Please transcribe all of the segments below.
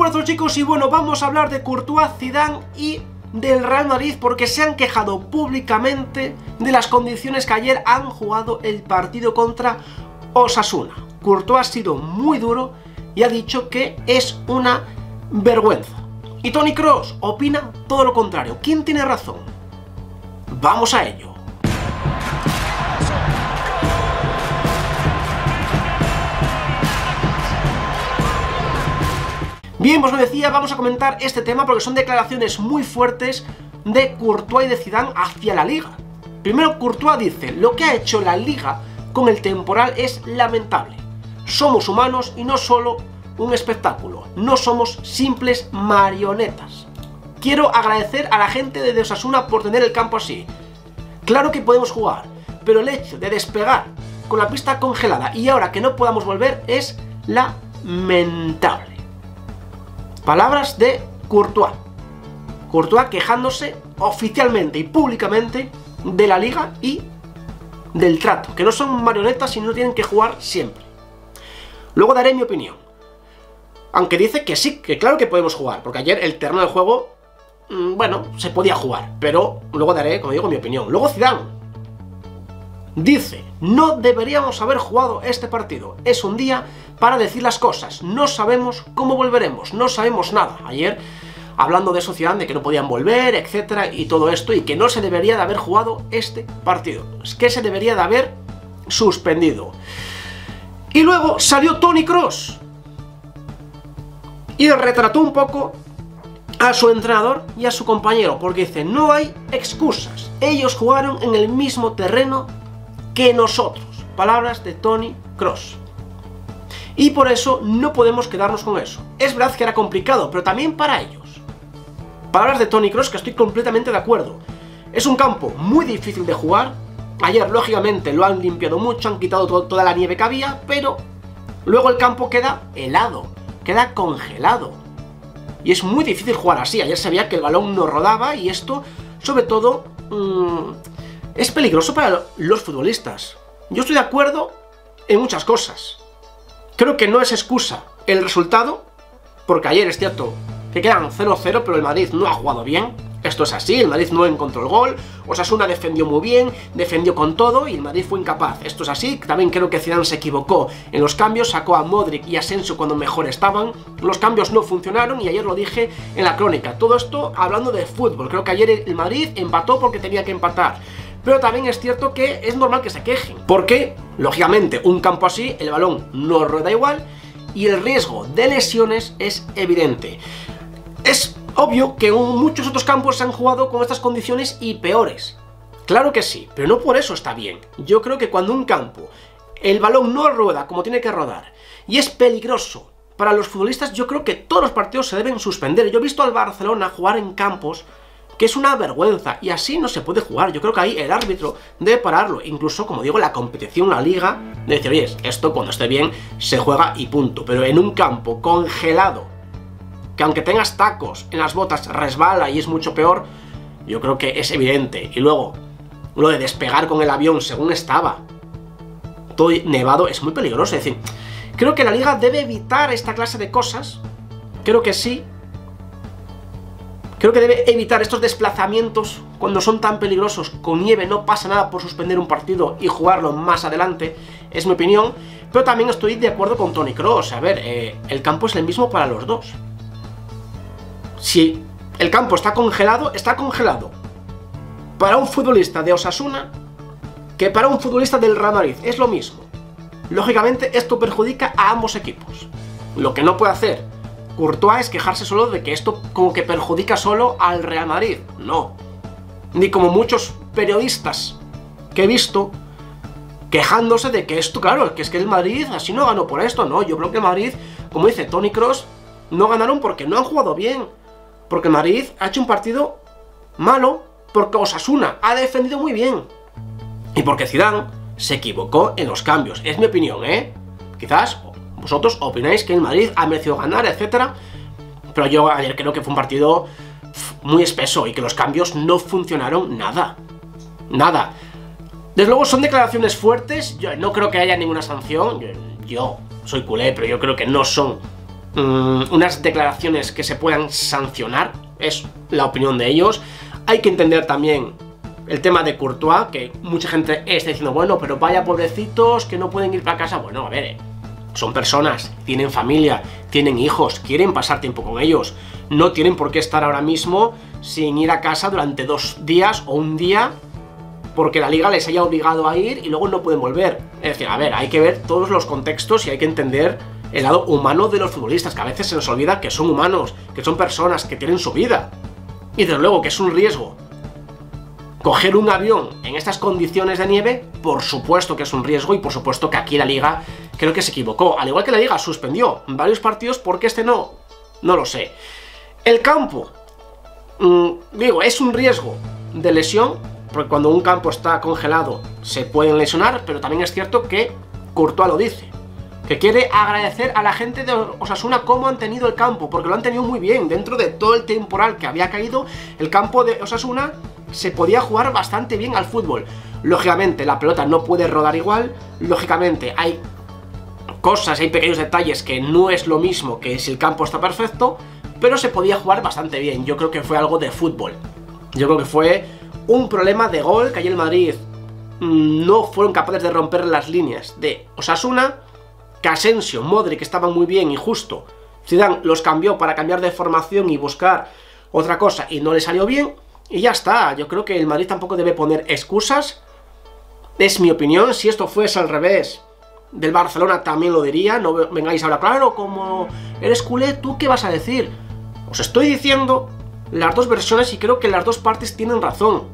buenos chicos y bueno, vamos a hablar de Courtois, Zidane y del Real Madrid porque se han quejado públicamente de las condiciones que ayer han jugado el partido contra Osasuna. Courtois ha sido muy duro y ha dicho que es una vergüenza. Y Tony Cross opina todo lo contrario. ¿Quién tiene razón? Vamos a ello. Bien, pues me decía, vamos a comentar este tema porque son declaraciones muy fuertes de Courtois y de Zidane hacia la Liga. Primero, Courtois dice, lo que ha hecho la Liga con el temporal es lamentable. Somos humanos y no solo un espectáculo. No somos simples marionetas. Quiero agradecer a la gente de Osasuna por tener el campo así. Claro que podemos jugar, pero el hecho de despegar con la pista congelada y ahora que no podamos volver es lamentable. Palabras de Courtois. Courtois quejándose oficialmente y públicamente de la liga y del trato, que no son marionetas y no tienen que jugar siempre. Luego daré mi opinión. Aunque dice que sí, que claro que podemos jugar, porque ayer el terreno de juego, mm, bueno, se podía jugar, pero luego daré, como digo, mi opinión. Luego Zidane dice, no deberíamos haber jugado este partido, es un día para decir las cosas, no sabemos cómo volveremos, no sabemos nada. Ayer hablando de sociedad, de que no podían volver, etcétera, y todo esto, y que no se debería de haber jugado este partido, es que se debería de haber suspendido. Y luego salió Tony Cross y retrató un poco a su entrenador y a su compañero, porque dice, no hay excusas, ellos jugaron en el mismo terreno que nosotros. Palabras de Tony Cross. Y por eso no podemos quedarnos con eso. Es verdad que era complicado, pero también para ellos. Palabras de Tony Cross que estoy completamente de acuerdo. Es un campo muy difícil de jugar. Ayer, lógicamente, lo han limpiado mucho, han quitado toda la nieve que había, pero luego el campo queda helado, queda congelado. Y es muy difícil jugar así. Ayer se veía que el balón no rodaba y esto, sobre todo, mmm, es peligroso para los futbolistas. Yo estoy de acuerdo en muchas cosas. Creo que no es excusa el resultado, porque ayer es cierto que quedan 0-0, pero el Madrid no ha jugado bien. Esto es así, el Madrid no encontró el gol, Osasuna defendió muy bien, defendió con todo y el Madrid fue incapaz. Esto es así, también creo que Zidane se equivocó en los cambios, sacó a Modric y Asensio cuando mejor estaban, los cambios no funcionaron y ayer lo dije en la crónica. Todo esto hablando de fútbol, creo que ayer el Madrid empató porque tenía que empatar. Pero también es cierto que es normal que se quejen, porque, lógicamente, un campo así, el balón no rueda igual y el riesgo de lesiones es evidente. Es obvio que muchos otros campos se han jugado con estas condiciones y peores. Claro que sí, pero no por eso está bien. Yo creo que cuando un campo, el balón no rueda como tiene que rodar y es peligroso para los futbolistas, yo creo que todos los partidos se deben suspender. Yo he visto al Barcelona jugar en campos que es una vergüenza, y así no se puede jugar. Yo creo que ahí el árbitro debe pararlo, incluso, como digo, la competición, la liga, de decir, oye, esto cuando esté bien se juega y punto, pero en un campo congelado, que aunque tengas tacos en las botas resbala y es mucho peor, yo creo que es evidente. Y luego, lo de despegar con el avión según estaba, todo nevado, es muy peligroso, es decir, creo que la liga debe evitar esta clase de cosas, creo que sí, Creo que debe evitar estos desplazamientos cuando son tan peligrosos. Con nieve no pasa nada por suspender un partido y jugarlo más adelante, es mi opinión. Pero también estoy de acuerdo con Tony Cross. A ver, eh, el campo es el mismo para los dos. Si el campo está congelado, está congelado. Para un futbolista de Osasuna que para un futbolista del Real Madrid es lo mismo. Lógicamente esto perjudica a ambos equipos. Lo que no puede hacer Courtois es quejarse solo de que esto como que perjudica solo al Real Madrid. No. Ni como muchos periodistas que he visto quejándose de que esto, claro, que es que el Madrid así no ganó por esto, no. Yo creo que Madrid, como dice Tony Cross, no ganaron porque no han jugado bien. Porque Madrid ha hecho un partido malo, porque Osasuna ha defendido muy bien. Y porque Zidane se equivocó en los cambios. Es mi opinión, ¿eh? Quizás vosotros opináis que el Madrid ha merecido ganar, etcétera. Pero yo ayer creo que fue un partido muy espeso y que los cambios no funcionaron nada. Nada. Desde luego son declaraciones fuertes, yo no creo que haya ninguna sanción. Yo, soy culé, pero yo creo que no son mm, unas declaraciones que se puedan sancionar, es la opinión de ellos. Hay que entender también el tema de Courtois, que mucha gente está diciendo, bueno, pero vaya pobrecitos que no pueden ir para casa. Bueno, a ver, eh, son personas, tienen familia, tienen hijos, quieren pasar tiempo con ellos. No tienen por qué estar ahora mismo sin ir a casa durante dos días o un día porque la liga les haya obligado a ir y luego no pueden volver. Es decir, a ver, hay que ver todos los contextos y hay que entender el lado humano de los futbolistas, que a veces se nos olvida que son humanos, que son personas, que tienen su vida. Y desde luego que es un riesgo. Coger un avión en estas condiciones de nieve, por supuesto que es un riesgo y por supuesto que aquí la liga creo que se equivocó. Al igual que la liga suspendió varios partidos, porque este no? No lo sé. El campo, mm, digo, es un riesgo de lesión, porque cuando un campo está congelado se pueden lesionar, pero también es cierto que Courtois lo dice, que quiere agradecer a la gente de Osasuna cómo han tenido el campo, porque lo han tenido muy bien, dentro de todo el temporal que había caído, el campo de Osasuna se podía jugar bastante bien al fútbol. Lógicamente la pelota no puede rodar igual, lógicamente hay cosas, hay pequeños detalles que no es lo mismo que si el campo está perfecto, pero se podía jugar bastante bien, yo creo que fue algo de fútbol. Yo creo que fue un problema de gol que allí el Madrid mm, no fueron capaces de romper las líneas de Osasuna, que Asensio, Modric estaban muy bien y justo. Zidane los cambió para cambiar de formación y buscar otra cosa y no le salió bien. Y ya está, yo creo que el Madrid tampoco debe poner excusas. Es mi opinión, si esto fuese al revés del Barcelona también lo diría, no vengáis ahora, claro, como eres culé, ¿tú qué vas a decir? Os estoy diciendo las dos versiones y creo que las dos partes tienen razón.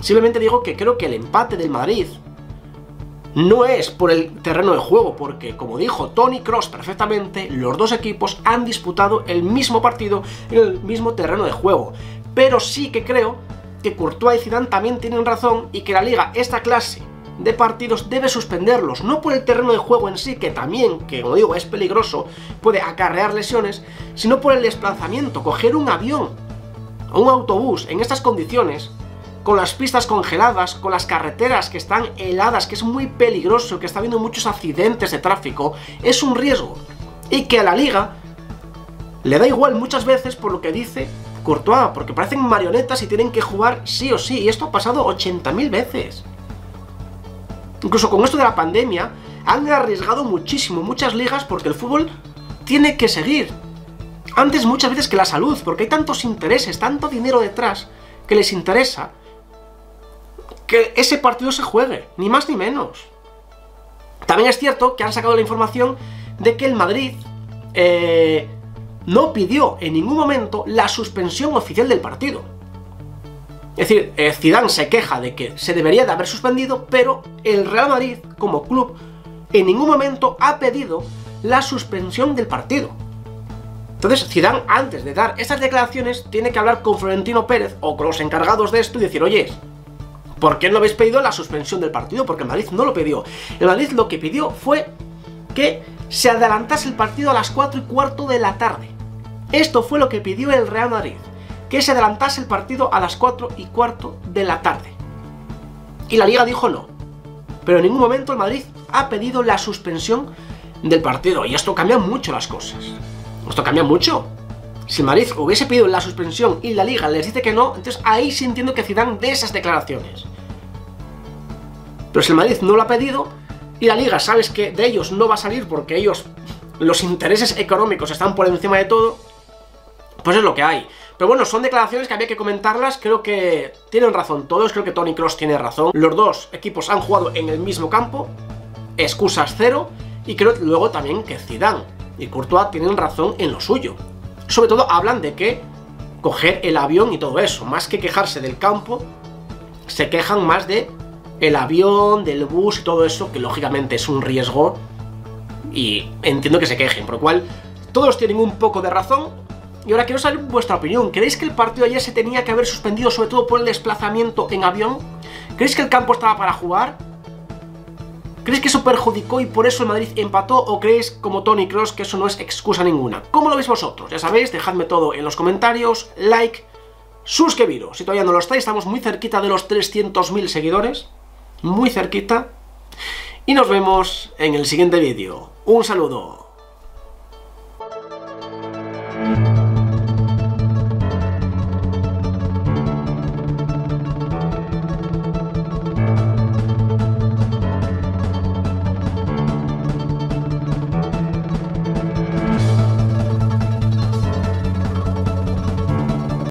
Simplemente digo que creo que el empate del Madrid no es por el terreno de juego, porque como dijo Tony Cross perfectamente, los dos equipos han disputado el mismo partido en el mismo terreno de juego. Pero sí que creo que Courtois y Zidane también tienen razón y que la liga, esta clase de partidos debe suspenderlos, no por el terreno de juego en sí, que también, que como digo, es peligroso, puede acarrear lesiones, sino por el desplazamiento, coger un avión o un autobús en estas condiciones, con las pistas congeladas, con las carreteras que están heladas, que es muy peligroso, que está habiendo muchos accidentes de tráfico, es un riesgo. Y que a la liga le da igual muchas veces por lo que dice Courtois, porque parecen marionetas y tienen que jugar sí o sí, y esto ha pasado 80.000 veces. Incluso con esto de la pandemia, han arriesgado muchísimo muchas ligas porque el fútbol tiene que seguir. Antes muchas veces que la salud, porque hay tantos intereses, tanto dinero detrás, que les interesa que ese partido se juegue, ni más ni menos. También es cierto que han sacado la información de que el Madrid eh, no pidió en ningún momento la suspensión oficial del partido. Es decir, eh, Zidane se queja de que se debería de haber suspendido, pero el Real Madrid, como club, en ningún momento ha pedido la suspensión del partido. Entonces, Zidane, antes de dar estas declaraciones, tiene que hablar con Florentino Pérez o con los encargados de esto y decir, oye, ¿por qué no habéis pedido la suspensión del partido? Porque el Madrid no lo pidió. El Madrid lo que pidió fue que se adelantase el partido a las 4 y cuarto de la tarde. Esto fue lo que pidió el Real Madrid que se adelantase el partido a las 4 y cuarto de la tarde. Y la liga dijo no. Pero en ningún momento el Madrid ha pedido la suspensión del partido. Y esto cambia mucho las cosas. Esto cambia mucho. Si Madrid hubiese pedido la suspensión y la liga les dice que no, entonces ahí sí entiendo que Zidane de esas declaraciones. Pero si el Madrid no lo ha pedido y la liga sabes que de ellos no va a salir porque ellos, los intereses económicos están por encima de todo, pues es lo que hay. Pero bueno, son declaraciones que había que comentarlas, creo que tienen razón todos, creo que Tony Cross tiene razón. Los dos equipos han jugado en el mismo campo, excusas cero, y creo luego también que Zidane y Courtois tienen razón en lo suyo. Sobre todo hablan de que coger el avión y todo eso, más que quejarse del campo, se quejan más de el avión, del bus y todo eso, que lógicamente es un riesgo y entiendo que se quejen, por lo cual todos tienen un poco de razón, y ahora quiero saber vuestra opinión. ¿Creéis que el partido ayer se tenía que haber suspendido sobre todo por el desplazamiento en avión? ¿Creéis que el campo estaba para jugar? ¿Creéis que eso perjudicó y por eso el Madrid empató? ¿O creéis, como Tony Cross, que eso no es excusa ninguna? ¿Cómo lo veis vosotros? Ya sabéis, dejadme todo en los comentarios, like, suscribiros. Si todavía no lo estáis, estamos muy cerquita de los 300.000 seguidores. Muy cerquita. Y nos vemos en el siguiente vídeo. Un saludo.